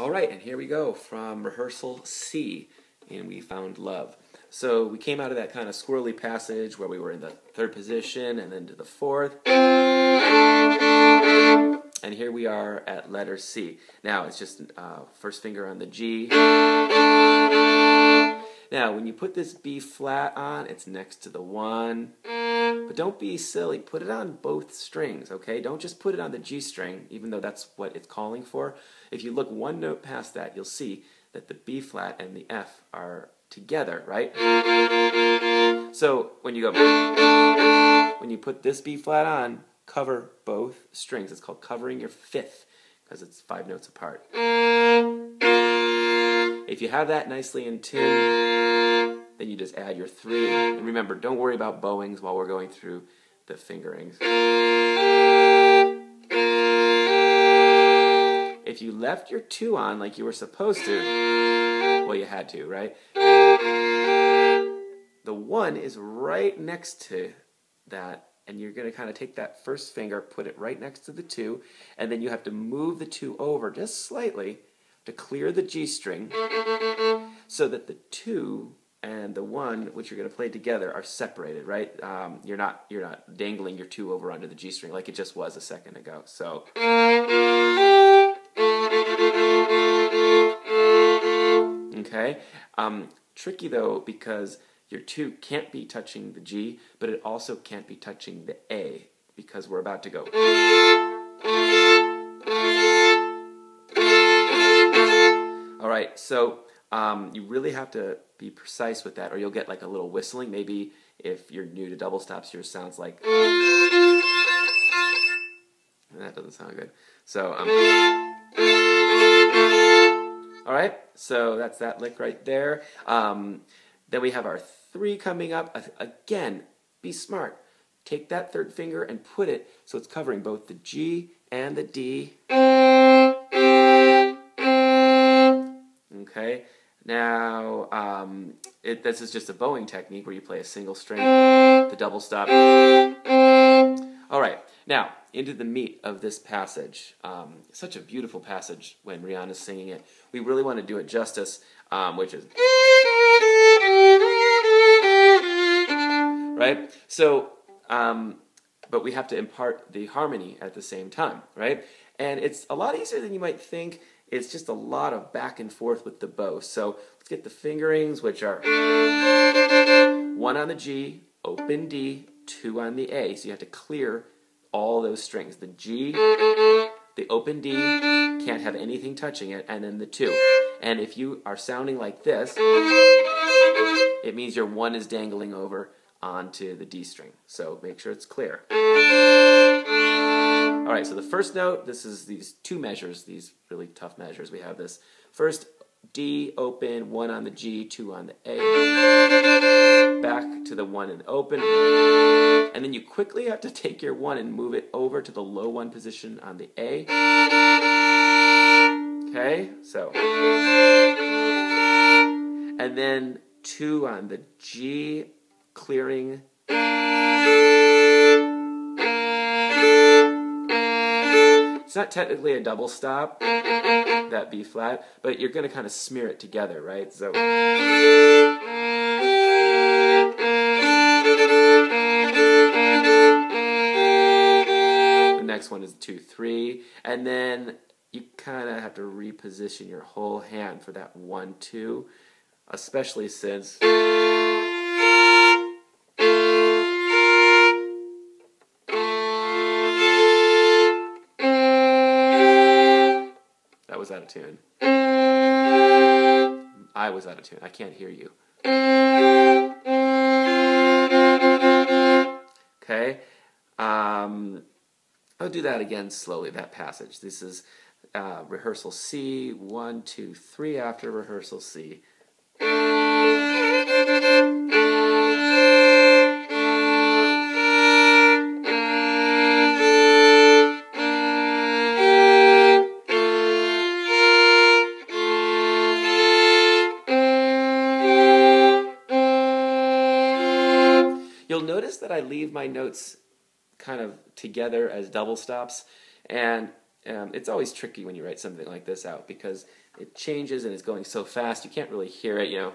All right, and here we go from rehearsal C, and we found love. So we came out of that kind of squirrely passage where we were in the third position and then to the fourth. And here we are at letter C. Now it's just uh, first finger on the G. Now, when you put this B flat on, it's next to the one. But don't be silly. Put it on both strings, okay? Don't just put it on the G string, even though that's what it's calling for. If you look one note past that, you'll see that the B flat and the F are together, right? So when you go, when you put this B flat on, cover both strings. It's called covering your fifth because it's five notes apart. If you have that nicely in tune, then you just add your three. And remember, don't worry about bowings while we're going through the fingerings. If you left your two on like you were supposed to, well, you had to, right? The one is right next to that and you're going to kind of take that first finger, put it right next to the two, and then you have to move the two over just slightly to clear the G string so that the two and the one, which you're going to play together, are separated, right? Um, you're not you're not dangling your two over onto the G string like it just was a second ago. So. Okay, um, tricky though because your two can't be touching the G, but it also can't be touching the A because we're about to go. All right, so um, you really have to be precise with that, or you'll get like a little whistling. Maybe if you're new to double stops, yours sounds like. That doesn't sound good. So, um, all right, so that's that lick right there. Um, then we have our three coming up. Again, be smart. Take that third finger and put it so it's covering both the G and the D. Okay, now um, it, this is just a bowing technique where you play a single string, the double stop. All right, now into the meat of this passage. Um, such a beautiful passage when Rihanna's singing it. We really want to do it justice, um, which is. right? So, um, but we have to impart the harmony at the same time, right? And it's a lot easier than you might think. It's just a lot of back and forth with the bow. So let's get the fingerings, which are one on the G, open D, two on the A. So you have to clear all those strings. The G, the open D, can't have anything touching it, and then the two. And if you are sounding like this, it means your one is dangling over onto the D string. So make sure it's clear. All right, so the first note, this is these two measures, these really tough measures. We have this first D open, one on the G, two on the A. Back to the one and open. And then you quickly have to take your one and move it over to the low one position on the A. Okay, so. And then two on the G, clearing. It's not technically a double stop, that B flat, but you're going to kind of smear it together, right? So. The next one is 2 3, and then you kind of have to reposition your whole hand for that 1 2, especially since. Was out of tune. I was out of tune. I can't hear you. Okay. Um, I'll do that again slowly, that passage. This is uh, rehearsal C, one, two, three after rehearsal C. I leave my notes kind of together as double stops. And um, it's always tricky when you write something like this out because it changes and it's going so fast you can't really hear it, you know.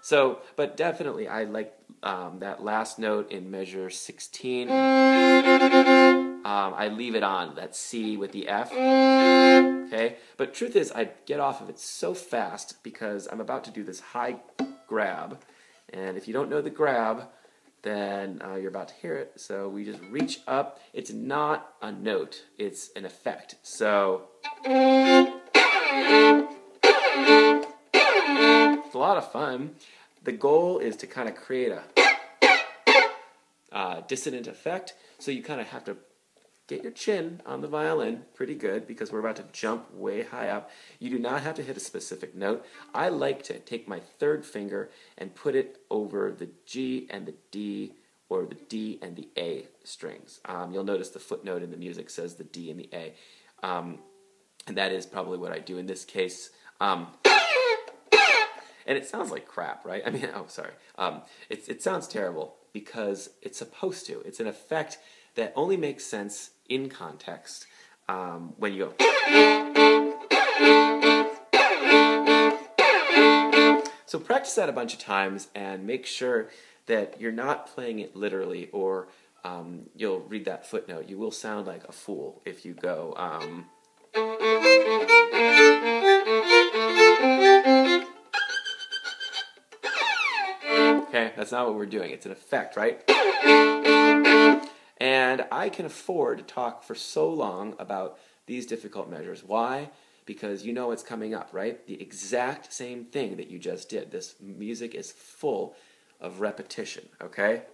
So, but definitely I like um, that last note in measure 16. Um, I leave it on, that C with the F. Okay? But truth is, I get off of it so fast because I'm about to do this high grab. And if you don't know the grab, then uh, you're about to hear it. So we just reach up. It's not a note, it's an effect. So it's a lot of fun. The goal is to kind of create a uh, dissonant effect. So you kind of have to get your chin on the violin pretty good because we're about to jump way high up. You do not have to hit a specific note. I like to take my third finger and put it over the G and the D or the D and the A strings. Um, you'll notice the footnote in the music says the D and the A. Um, and that is probably what I do in this case. Um, and it sounds like crap, right? I mean, oh, sorry. Um, it, it sounds terrible because it's supposed to. It's an effect that only makes sense in context um, when you go. So practice that a bunch of times and make sure that you're not playing it literally or um, you'll read that footnote. You will sound like a fool if you go. Um, okay, that's not what we're doing. It's an effect, right? And I can afford to talk for so long about these difficult measures. Why? Because you know it's coming up, right? The exact same thing that you just did. This music is full of repetition, okay?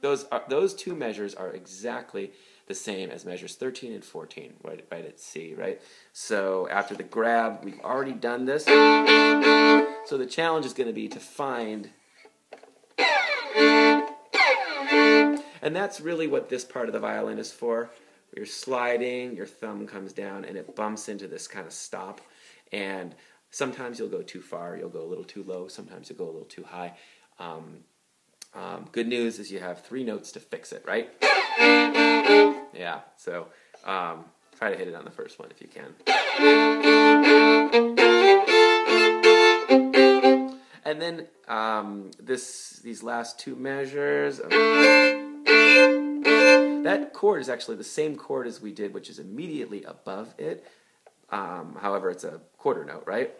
Those, are, those two measures are exactly the same as measures 13 and 14, right, right at C, right? So after the grab, we've already done this. So the challenge is going to be to find and that's really what this part of the violin is for. You're sliding, your thumb comes down, and it bumps into this kind of stop. And sometimes you'll go too far, you'll go a little too low, sometimes you'll go a little too high. Um, um, good news is you have three notes to fix it, right? Yeah, so um, try to hit it on the first one if you can. And then um, this, these last two measures. That chord is actually the same chord as we did, which is immediately above it. Um, however, it's a quarter note, right?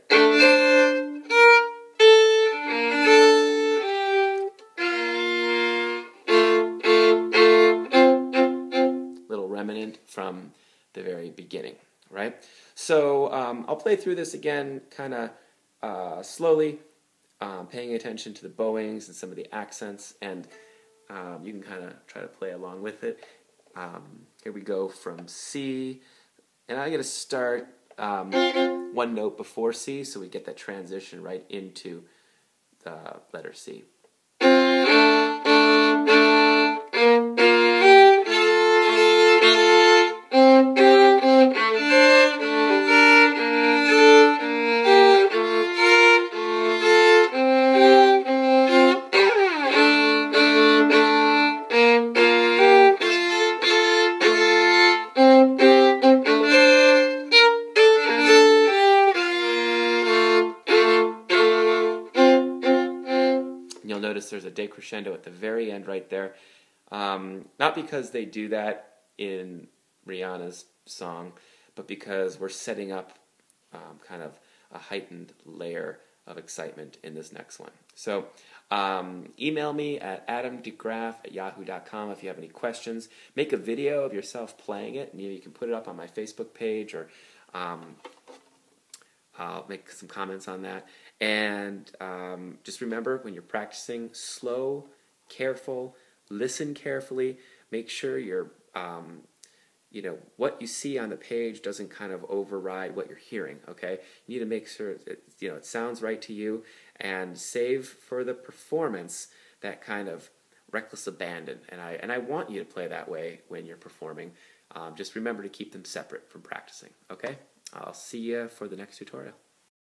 Little remnant from the very beginning, right? So um, I'll play through this again kind of uh, slowly um, paying attention to the bowings and some of the accents, and um, you can kind of try to play along with it. Um, here we go from C, and I'm going to start um, one note before C so we get that transition right into the letter C. there's a decrescendo at the very end right there. Um, not because they do that in Rihanna's song, but because we're setting up um, kind of a heightened layer of excitement in this next one. So um, email me at adamdegraff at yahoo.com if you have any questions. Make a video of yourself playing it, and you, you can put it up on my Facebook page or um, I'll make some comments on that. And um, just remember when you're practicing, slow, careful, listen carefully, make sure you're, um, you know, what you see on the page doesn't kind of override what you're hearing, okay? You need to make sure it, you know, it sounds right to you and save for the performance that kind of reckless abandon. And I, and I want you to play that way when you're performing. Um, just remember to keep them separate from practicing, okay? I'll see you for the next tutorial.